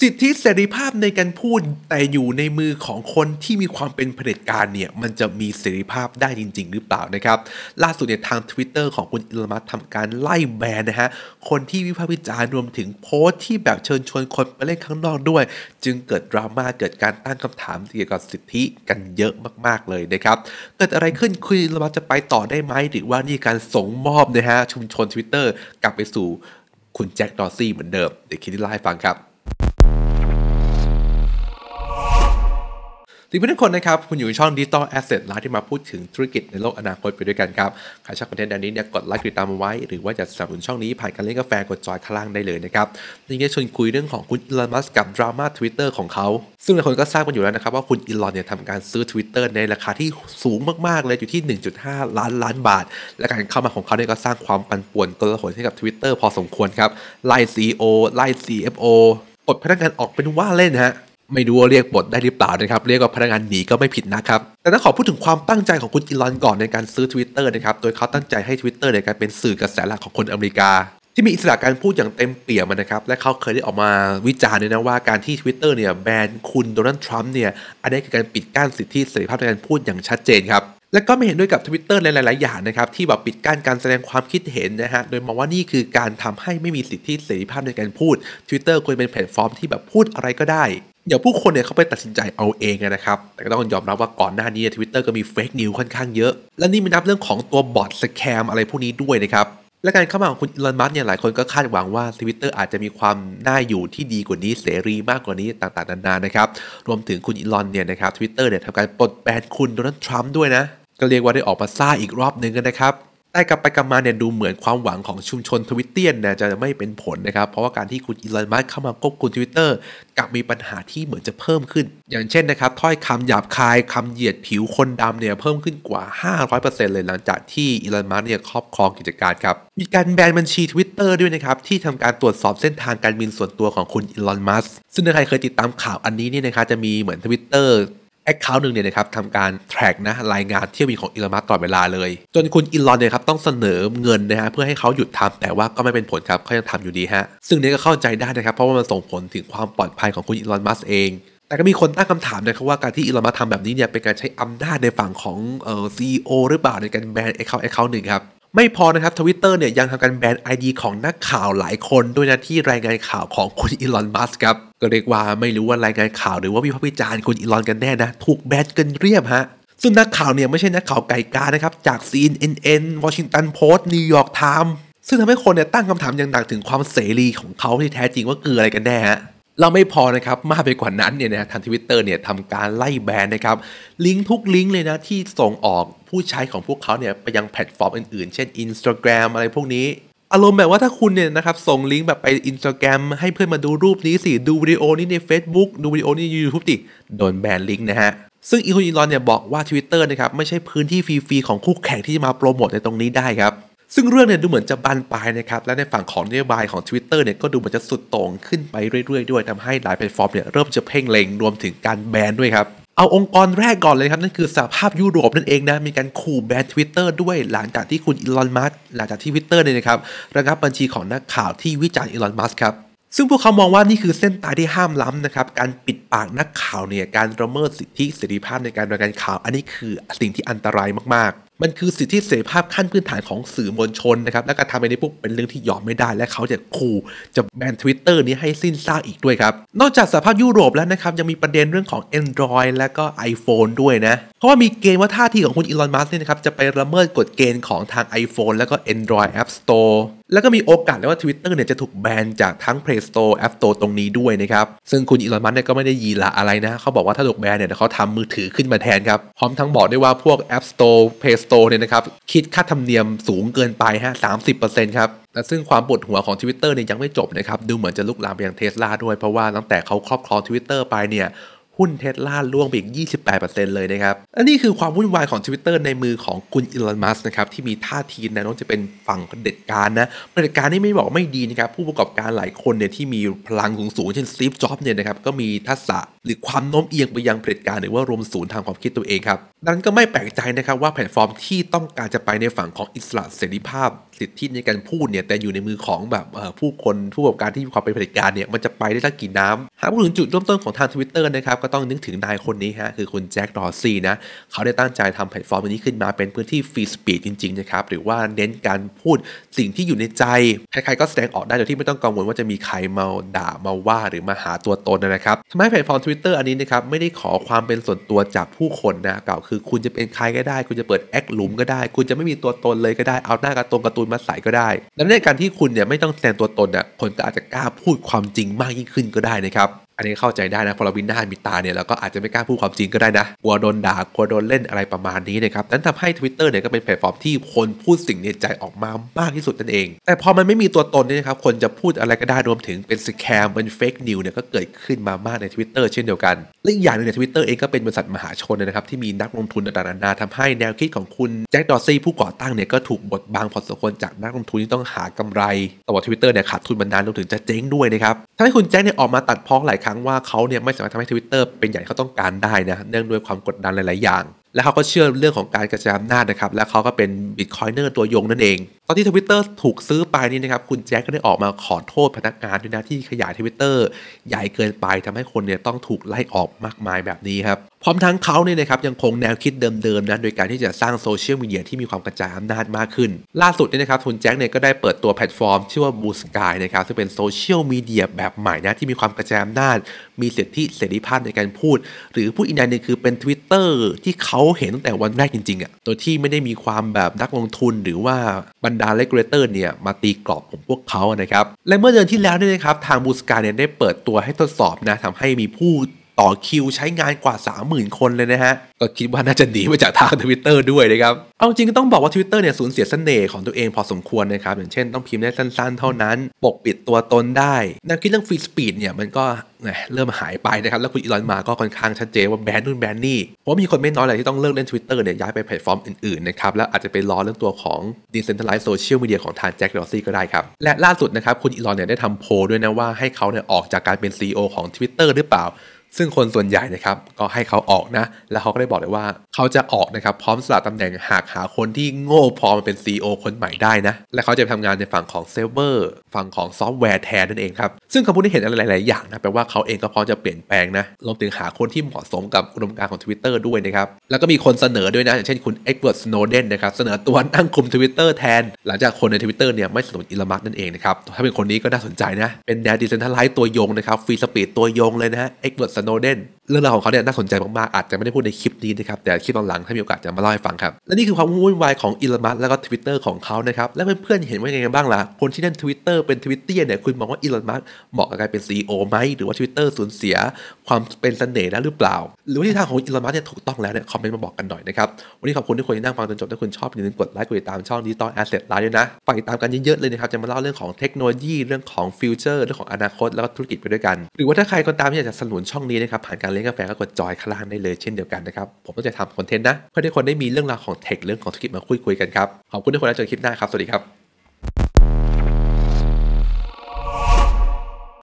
สิทธิเสรีภาพในการพูดแต่อยู่ในมือของคนที่มีความเป็นเผด็จการเนี่ยมันจะมีเสรีภาพได้จริง ๆ หรือเปล่านะครับล่าสุดเนี่ยทาง Twitter ของคุณอิลมัสทำการไล่แบนนะฮะคนที่วิพากษ์วิจารณ์รวมถึงโพสต์ที่แบบเชิญชวนคนไปเล่นข้างนอกด้วย จึงเกิดดราม่าเกิดการตั้งคำถามเกี่ยวกับสิทธิกันเยอะมาก ๆเลยนะครับเกิดอะไรขึ้นคุณอิลมัสจะไปต่อได้ไหมหรือว่านี่การส่งมอบนะฮะชุมชน Twitter กลับไปสู่คุณแจ็คดอร์ซี่เหมือนเดิมเดี๋ยวคิดที่ไล่ฟังครับ สิ่งทุกคนนะครับ คุณอยู่ในช่อง Digital Asset ร้านที่มาพูดถึงธุรกิจในโลกอนาคตไปด้วยกันครับ ใครชอบคอนเทนต์ดังนี้เนี่ยกดไลค์ติดตามมาไว้ หรือว่าจะสนับสนุนช่องนี้ผ่านการเลี้ยงกาแฟกด join ข้างล่างได้เลยนะครับนี่จะชวนคุยเรื่องของคุณอีลอนมัสกับดราม่าทวิตเตอร์ของเขา ซึ่งหลายคนก็ทราบกันอยู่แล้วนะครับว่าคุณอีลอนเนี่ยทำการซื้อ Twitter ในราคาที่สูงมากๆเลยอยู่ที่ 1.5 ล้านล้านบาท และการเข้ามาของเขาเนี่ยก็สร้างความปั่นป่วนกลหนให้กับ Twitter พอสมควรครับไล่ CEO ไล่ CFO ปลดพนักงานออกเป็นว่าเล่นฮะ ไม่รู้ว่าเรียกบทได้หรือเปล่านะครับ เรียกว่าพนักงานหนีก็ไม่ผิดนะครับ แต่ต้องขอพูดถึงความตั้งใจของคุณอีลอนก่อนในการซื้อ Twitter นะครับ โดยเขาตั้งใจให้ Twitter ในการเป็นสื่อกระแสหลักของคนอเมริกา ที่มีอิสระการพูดอย่างเต็มเปี่ยมนะครับ และเขาเคยได้ออกมาวิจารณ์เลยนะว่าการที่ Twitter เนี่ยแบนคุณโดนัลด์ทรัมป์เนี่ยอันนี้คือการปิดกั้นสิทธิเสรีภาพในการพูดอย่างชัดเจนครับและก็ไม่เห็นด้วยกับ Twitter ในหลาย ๆ อย่างนะครับที่แบบปิดกั้นการแสดงความคิดเห็นนะฮะโดยมองว่านี่คือการทำให้ไม่มีสิทธิเสรีภาพในการพูด Twitter ควรเป็นแพลตฟอร์มที่แบบพูดอะไรก็ได้ เดี๋ยวผู้คนเนี่ยเขาไปตัดสินใจเอาเองนะครับ แต่ก็ต้องยอมรับว่าก่อนหน้านี้ทวิตเตอร์ก็มี fake news ค่อนข้างเยอะ และนี่ไม่นับเรื่องของตัว bot scam อะไรพวกนี้ด้วยนะครับ และการเข้ามาของคุณอีลอนมัสเนี่ยหลายคนก็คาดหวังว่าทวิตเตอร์อาจจะมีความน่าอยู่ที่ดีกว่านี้เสรีมากกว่านี้ต่างๆนานานะครับ รวมถึงคุณอีลอนเนี่ยนะครับทวิตเตอร์เนี่ยทำการปลดแบนคุณโดนัลด์ทรัมป์ด้วยนะ ก็เรียกว่าได้ออกมาซ่าอีกรอบหนึ่งกันนะครับ แต่กลับไปกลับมาเนี่ยดูเหมือนความหวังของชุมชน Twitterian เนี่ยจะไม่เป็นผลนะครับ เพราะว่าการที่คุณอีลอนมัสเข้ามาควบคุมทวิตเตอร์ กลับมีปัญหาที่เหมือนจะเพิ่มขึ้น อย่างเช่นนะครับ ถ้อยคำหยาบคายคำเหยียดผิวคนดำเนี่ยเพิ่มขึ้นกว่า 500%เลยหลังจากที่อีลอนมัสเนี่ยครอบครองกิจการครับ มีการแบนบัญชีทวิตเตอร์ด้วยนะครับที่ทำการตรวจสอบเส้นทางการบินส่วนตัวของคุณอีลอนมัสซึ่งถ้าใครเคยติดตามข่าวอันนี้เนี่ยนะครับจะมีเหมือนทวิตเตอร์ account หนึ่งเนี่ยนะครับทำการ track นะรายงานเที่ยวบินของอีลอนมัสก์ตลอดเวลาเลย จนคุณอีลอนเนี่ยครับต้องเสนอเงินนะฮะเพื่อให้เขาหยุดทำแต่ว่าก็ไม่เป็นผลครับเขายังทำอยู่ดีฮะซึ่งนี้ก็เข้าใจได้นะครับเพราะว่ามันส่งผลถึงความปลอดภัยของคุณอีลอนมัสก์เองแต่ก็มีคนตั้งคำถามนะครับว่าการที่อีลอนมัสก์ทำแบบนี้เนี่ยเป็นการใช้อำนาจในฝั่งของเอ่อ CEO หรือเปล่าในการแบน account account หนึ่งครับไม่พอนะครับทวิตเตอร์เนี่ยยังทำการแบน ID ของนักข่าวหลายคนด้วยนะที่รายงานข่าวของคุณอีลอนมัสก์ครับ ก็เรียกว่าไม่รู้ว่ารายงานข่าวหรือว่าวิพากษ์วิจารณ์คุณอีลอนกันแน่นะ ถูกแบนกันเรียบฮะซึ่งนักข่าวเนี่ยไม่ใช่นักข่าวไก่กานะครับ จาก CNN Washington Post New York Times ซึ่งทำให้คนเนี่ยตั้งคำถามอย่างหนักถึงความเสรีของเขาที่แท้จริงว่าคืออะไรกันแน่ฮะแล้วไม่พอนะครับมากไปกว่านั้นเนี่ยนะทางทวิตเตอร์เนี่ยทำการไล่แบนนะครับ ลิงก์ทุกลิงก์เลยนะที่ส่งออกผู้ใช้ของพวกเขาเนี่ยไปยังแพลตฟอร์มอื่นๆ เช่น Instagram อะไรพวกนี้ อารมณ์แบบว่าถ้าคุณเนี่ยนะครับส่งลิงก์แบบไป Instagram ให้เพื่อนมาดูรูปนี้สิ ดูวิดีโอนี้ใน Facebook ดูวิดีโอนี้ใน YouTube ดิโดนแบนลิงก์นะฮะ ซึ่งคุณอีลอนเนี่ยบอกว่า Twitter นะครับไม่ใช่พื้นที่ฟรีๆของคู่แข่งที่จะมาโปรโมทในตรงนี้ได้ครับ ซึ่งเรื่องเนี่ยดูเหมือนจะบานปลายนะครับ และในฝั่งของนโยบายของ Twitter เนี่ยก็ดูเหมือนจะสุดโต่งขึ้นไปเรื่อยๆ ด้วยทำให้หลายแพลตฟอร์มเนี่ยเริ่มจะเพ่งเล็งรวมถึงการแบนด้วยครับ เอาองค์กรแรกก่อนเลยครับ นั่นคือสหภาพยุโรปนั่นเองนะ มีการขู่แบนทวิตเตอร์ด้วยหลังจากที่คุณอีลอนมัสก์หลังจากที่ทวิตเตอร์เนี่ยนะครับระงับบัญชีของนักข่าวที่วิจารณ์อีลอนมัสก์ครับซึ่งพวกเขามองว่านี่คือเส้นตายที่ห้ามล้ำนะครับ การปิดปากนักข่าวเนี่ยการละเมิดสิทธิเสรีภาพในการรายงานข่าว อันนี้คือสิ่งที่อันตรายมากๆ มันคือสิทธิเสรีภาพขั้นพื้นฐานของสื่อมวลชนนะครับ และการทำแบบนี้ปุ๊บเป็นเรื่องที่ยอมไม่ได้ และเขาจะขู่จะแบนทวิตเตอร์นี้ให้สิ้นซากอีกด้วยครับ นอกจากสภาพยุโรปแล้วนะครับ ยังมีประเด็นเรื่องของ Android และก็ iPhone ด้วยนะ เพราะว่ามีเกณฑ์ว่าท่าทีของคุณอีลอนมัสเนี่ยนะครับ จะไปละเมิดกฎเกณฑ์ของทาง iPhone และก็ Android App Store แล้วก็มีโอกาสเลยว่า Twitter เนี่ยจะถูกแบนจากทั้ง Play Store App Store ตรงนี้ด้วยนะครับ ซึ่งคุณอีลอนมัสเนี่ยก็ไม่ได้ยีละอะไรนะ เขาบอกว่าถ้าถูกแบนเนี่ยเขาทำมือถือขึ้นมาแทนครับ พร้อมทั้งบอกด้วยว่าพวก App Store Play Store เนี่ยนะครับ คิดค่าธรรมเนียมสูงเกินไปฮะสามสิบเปอร์เซ็นต์ครับและซึ่งความปวดหัวของ Twitter เนี่ยยังไม่จบนะครับ ดูเหมือนจะลุกลามไปยังเทสลาด้วยเพราะว่าตั้งแต่เขาครอบครอง Twitter ไปเนี่ย หุ้นเทสลาล่วงไปอีก 28%เลยนะครับ อันนี้คือความวุ่นวายของ Twitter ในมือของคุณอีลอน มัสนะครับ ที่มีท่าทีแนวโน้มจะเป็นฝั่งเผด็จการนะเผด็จการนี่ไม่บอกไม่ดีนะครับ ผู้ประกอบการหลายคนเนี่ยที่มีพลังสูงๆเช่นสตีฟจ็อบส์เนี่ยนะครับก็มีทักษะหรือความโน้มเอียงไปยังเผด็จการหรือว่ารวมศูนย์ทางความคิดตัวเองครับดังนั้นก็ไม่แปลกใจนะครับว่าแพลตฟอร์มที่ต้องการจะไปในฝั่งของอิสระเสรีภาพ สิทธิในการพูดเนี่ยแต่อยู่ในมือของแบบผู้คนผู้ประกอบการที่มีความเป็นเผด็จการเนี่ยมันจะไปได้สักกี่น้ำหากพูดถึงจุดเริ่มต้นของทาง Twitter นะครับก็ต้องนึกถึงนายคนนี้ฮะคือคุณแจ็คดอร์ซี่นะ เขาได้ตั้งใจทำแพลตฟอร์มนี้ขึ้นมาเป็นพื้นที่ free speech จริงๆนะครับหรือว่าเน้นการพูดสิ่งที่อยู่ในใจ ใครๆก็แสดงออกได้โดยที่ไม่ต้องกังวลว่าจะมีใครมาด่ามาว่าหรือมาหาตัวตนนะครับทำให้แพลตฟอร์ม Twitter อันนี้นะครับไม่ได้ขอความเป็นส่วนตัวจากผู้คนนะเก่าคือคุณจะเป็นใครก็ได้ คุณจะเปิดแอคหลุมก็ได้ คุณจะไม่มีตัวตนเลยก็ได้เอาหน้าการ์ตูนการ์ตูนมาใส่ก็ได้ดังนั้นการที่คุณเนี่ยไม่ต้องแสดงตัวตนเนี่ยคนก็อาจจะกล้าพูดความจริงมากยิ่งขึ้นก็ได้นะครับ อันนี้เข้าใจได้นะพอเรามีหน้ามีตาเนี่ยเราก็อาจจะไม่กล้าพูดความจริงก็ได้นะกลัวโดนด่ากลัวโดนเล่นอะไรประมาณนี้นะครับนั้นทำให้ Twitter เนี่ยก็เป็นแพลตฟอร์มที่คนพูดสิ่งในใจออกมามากที่สุดนั่นเอง แต่พอมันไม่มีตัวตนเนี่ยนะครับคนจะพูดอะไรก็ได้รวมถึงเป็น scam เป็น fake news เนี่ยก็เกิดขึ้นมามากใน Twitter เช่นเดียวกันและอีกอย่างนึงเนี่ยทวิตเตอร์เองก็เป็นบริษัทมหาชนนะครับที่มีนักลงทุนต่างๆนานาทำให้แนวคิดของคุณแจ็คดอร์ซี่ผู้ก่อตั้งเนี่ยก็ถูกบดบังพอสมควรจากนักลงทุนที่ต้องหากำไรแต่ว่าทวิตเตอร์เนี่ยขาดทุนมานานรวมถึงจะเจ๊งด้วยนะครับทำให้คุณแจ็คเนี่ยออกมาตัดพ้อหลายครั้งว่าเขาเนี่ยไม่สามารถทำให้ทวิตเตอร์เป็นอย่างที่เขาต้องการได้นะเนื่องด้วยความกดดันหลาย ๆ อย่างและเขาก็เชื่อเรื่องของการกระจายอำนาจนะครับ และเขาก็เป็น Bitcoiner ตัวยงนั่นเอง ตอนที่ทวิตเตอร์ถูกซื้อไปนี่นะครับ คุณแจ็คก็ได้ออกมาขอโทษพนักงานด้วยนะที่ขยายทวิตเตอร์ใหญ่เกินไปทำให้คนเนี่ยต้องถูกไล่ออกมากมายแบบนี้ครับ พร้อมทั้งเขาเนี่ยนะครับยังคงแนวคิดเดิมๆนะโดยการที่จะสร้างโซเชียลมีเดียที่มีความกระจายอำนาจมากขึ้น ล่าสุดเนี่ยนะครับคุณแจ็คเนี่ยก็ได้เปิดตัวแพลตฟอร์มชื่อว่า Bluesky นะครับซึ่งเป็นโซเชียลมีเดียแบบใหม่นะที่มีความกระจายอำนาจ มีสิทธิเสรีภาพในการพูด หรือพูดอีกอย่างนึงคือเป็น Twitter ที่เขาเห็นตั้งแต่วันแรกจริงๆอะโดยที่ไม่ได้มีความแบบนักลงทุนหรือว่าบรรดา regulator เนี่ยมาตีกรอบของพวกเขานะครับและเมื่อเดือนที่แล้วเนี่ยนะครับทาง Bluesky เนี่ยได้เปิดตัวให้ทดสอบนะทำให้มีผู้ ต่อคิวใช้งานกว่า 30,000 คนเลยนะฮะ ก็คิดว่าน่าจะหนีมาจากทางทวิตเตอร์ด้วยนะครับ เอาจริงก็ต้องบอกว่า Twitter เนี่ยสูญเสียเสน่ห์ของตัวเองพอสมควรนะครับ อย่างเช่นต้องพิมพ์ได้สั้นๆ เท่านั้น ปกปิดตัวตนได้แนวคิดเรื่อง free speech เนี่ยมันก็เริ่มหายไปนะครับ แล้วคุณอีลอนมาก็ค่อนข้างชัดเจนว่าแบนนู่นแบนนี่เพราะมีคนไม่น้อยเลยที่ต้องเลิกเล่น Twitter เนี่ยย้ายไปแพลตฟอร์มอื่นๆนะครับแล้วอาจจะไปรอเรื่องตัวของ Decentralized Social Media ของทางแจ็คดอร์ซี่ก็ได้ครับและล่าสุดนะครับคุณอีลอนเนี่ยได้ทำโพลด้วยนะว่าให้เขาเนี่ยออกจากการเป็น CEO ของ Twitter หรือเปล่า ซึ่งคนส่วนใหญ่นะครับก็ให้เขาออกนะ แล้วเขาก็ได้บอกเลยว่าเขาจะออกนะครับพร้อมสละตำแหน่งหากหาคนที่โง่พอมาเป็น CEO คนใหม่ได้นะ และเขาจะทำงานในฝั่งของเซิร์ฟเวอร์ฝั่งของซอฟต์แวร์แทนนั่นเองครับ ซึ่งคำพูดที่เห็นอะไรหลาย ๆ อย่างนะแปลว่าเขาเองก็พร้อมจะเปลี่ยนแปลงนะรวมถึงหาคนที่เหมาะสมกับอุดมการณ์ของ Twitter ด้วยนะครับแล้วก็มีคนเสนอด้วยนะอย่างเช่นคุณเอ็ดเวิร์ดสโนว์เดนนะครับเสนอตัวนั่งคุม Twitter แทน หลังจากคนใน Twitter เนี่ยไม่สนับสนุนอีลอนมัสก์นั่นเองนะครับถ้าเป็นคนนี้ก็น่าสนใจนะเป็นแนว decentralized ตัวยงนะครับ free speech ตัวยงเลยนะฮะเอ็ดเวิร์ดสโนว์เดน เรื่องราวของเขาเนี่ยน่าสนใจมากๆ อาจจะไม่ได้พูดในคลิปนี้นะครับ แต่คลิปหลังๆถ้ามีโอกาสจะมาเล่าให้ฟังครับ และนี่คือความวุ่นวายของอีลอนมัสก์แล้วก็ทวิตเตอร์ของเขานะครับ และเพื่อนๆเห็นว่ายังไงบ้างล่ะ คนที่เล่นทวิตเตอร์เป็นทวิตเตี้ยนเนี่ยคุณมองว่าอีลอนมัสก์เหมาะกับการเป็น CEO ไหม หรือว่าทวิตเตอร์สูญเสีย ความเป็นเสน่ห์แล้วหรือเปล่า หรือว่าที่ทางของอีลอนมัสก์เนี่ยถูกต้องแล้วเนี่ยคอมเมนต์มาบอกกันหน่อยนะครับ วันนี้ขอบคุณทุกคนที่นั่งฟังจนจบถ้าคุณชอบอย่าลืมกดไลค์กดติดตามช่อง Digital Asset Line ด้วยนะฝากติดตามกันเยอะๆเลยนะครับจะมาเล่าเรื่องของเทคโนโลยีเรื่องของ future เรื่องของอนาคตแล้วก็ธุรกิจไปด้วยกัน หรือว่าถ้าใครก็ตามที่อยากจะสนับสนุนช่องนี้นะครับผ่านการเลี้ยงกาแฟก็กดจอยข้างล่างได้เลยเช่นเดียวกันนะครับผมก็จะทำคอนเทนต์นะเพื่อให้คนได้มีเรื่องราวของ tech เรื่องของธุรกิจมาคุยคุยกันครับขอบคุณทุกคนแล้วเจอคลิปหน้าครับสวัสดีครับ